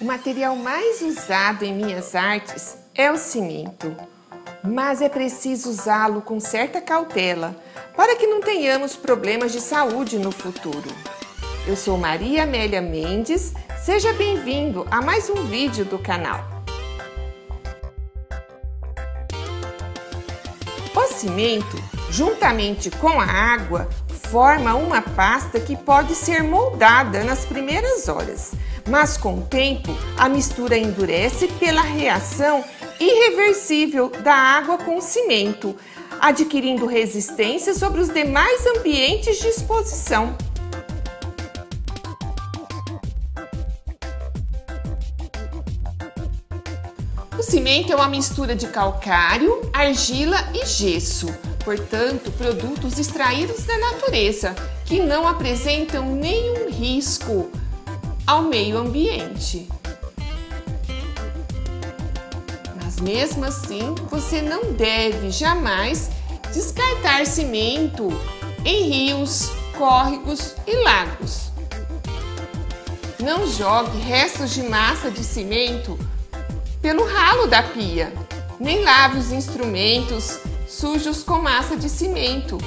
O material mais usado em minhas artes é o cimento, mas é preciso usá-lo com certa cautela para que não tenhamos problemas de saúde no futuro. Eu sou Maria Amélia Mendes, seja bem-vindo a mais um vídeo do canal. O cimento, juntamente com a água, forma uma pasta que pode ser moldada nas primeiras horas mas com o tempo a mistura endurece pela reação irreversível da água com o cimento, adquirindo resistência sobre os demais ambientes de exposição. O cimento é uma mistura de calcário, argila e gesso, portanto, produtos extraídos da natureza que não apresentam nenhum risco ao meio ambiente. Mas mesmo assim, você não deve jamais descartar cimento em rios, córregos e lagos. Não jogue restos de massa de cimento pelo ralo da pia, nem lave os instrumentos sujos com massa de cimento,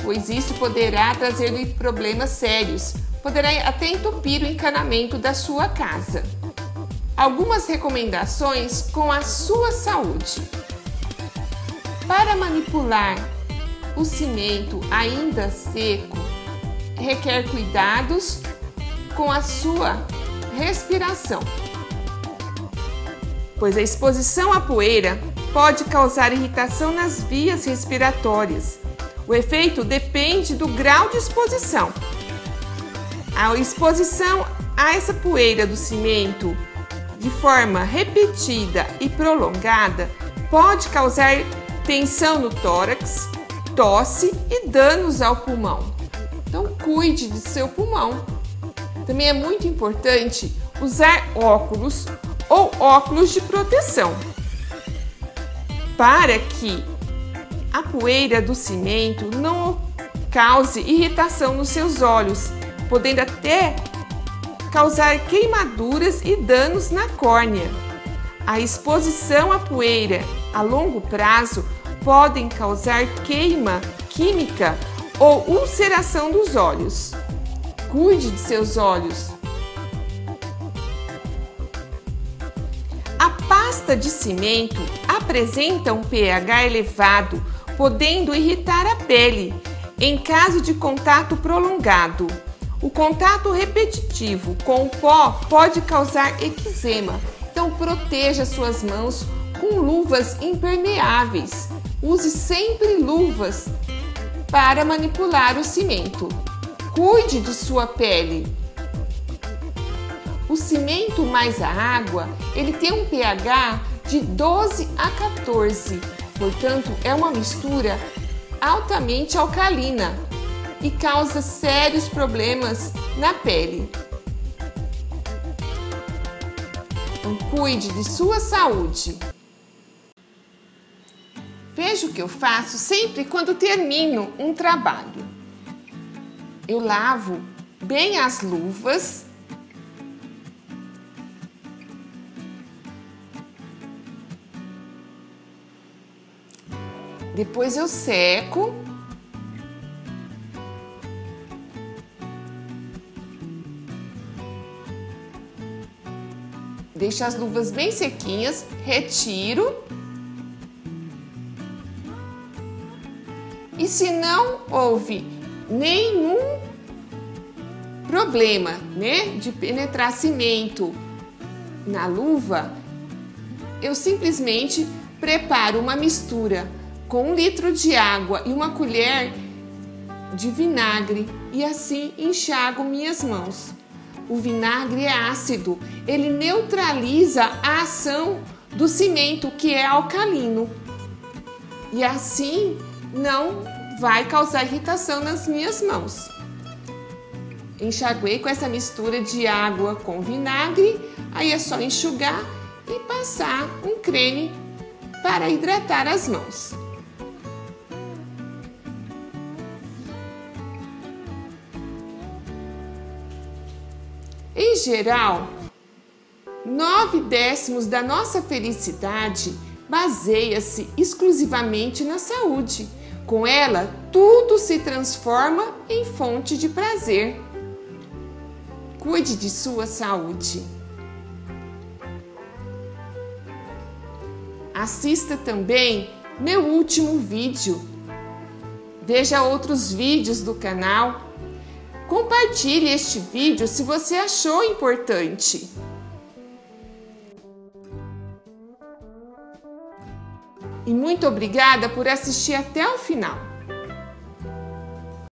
pois isso poderá trazer problemas sérios, poderá até entupir o encanamento da sua casa. Algumas recomendações com a sua saúde. Para manipular o cimento ainda seco, requer cuidados com a sua respiração, pois a exposição à poeira pode causar irritação nas vias respiratórias. O efeito depende do grau de exposição. A exposição a essa poeira do cimento de forma repetida e prolongada pode causar tensão no tórax, tosse e danos ao pulmão. Então, cuide de seu pulmão. Também é muito importante usar óculos ou óculos de proteção para que a poeira do cimento não cause irritação nos seus olhos podendo até causar queimaduras e danos na córnea. A exposição à poeira a longo prazo podem causar queima química ou ulceração dos olhos. Cuide de seus olhos. A pasta de cimento apresenta um pH elevado, podendo irritar a pele em caso de contato prolongado. O contato repetitivo com o pó pode causar eczema, então proteja suas mãos com luvas impermeáveis. Use sempre luvas para manipular o cimento. Cuide de sua pele. O cimento mais a água, ele tem um pH de 12 a 14, portanto é uma mistura altamente alcalina e causa sérios problemas na pele. Então, cuide de sua saúde. Veja o que eu faço sempre quando termino um trabalho. Eu lavo bem as luvas. Depois eu seco Deixo as luvas bem sequinhas, retiro. E se não houve nenhum problema, né, de penetrar cimento na luva, eu simplesmente preparo uma mistura com um litro de água e uma colher de vinagre e assim enxago minhas mãos. O vinagre é ácido, ele neutraliza a ação do cimento que é alcalino. E assim não vai causar irritação nas minhas mãos. Enxaguei com essa mistura de água com vinagre, aí é só enxugar e passar um creme para hidratar as mãos. Em geral, Nove décimos da nossa felicidade baseia-se exclusivamente na saúde. Com ela, tudo se transforma em fonte de prazer. Cuide de sua saúde. Assista também meu último vídeo. Veja outros vídeos do canal. Compartilhe este vídeo se você achou importante. E muito obrigada por assistir até o final.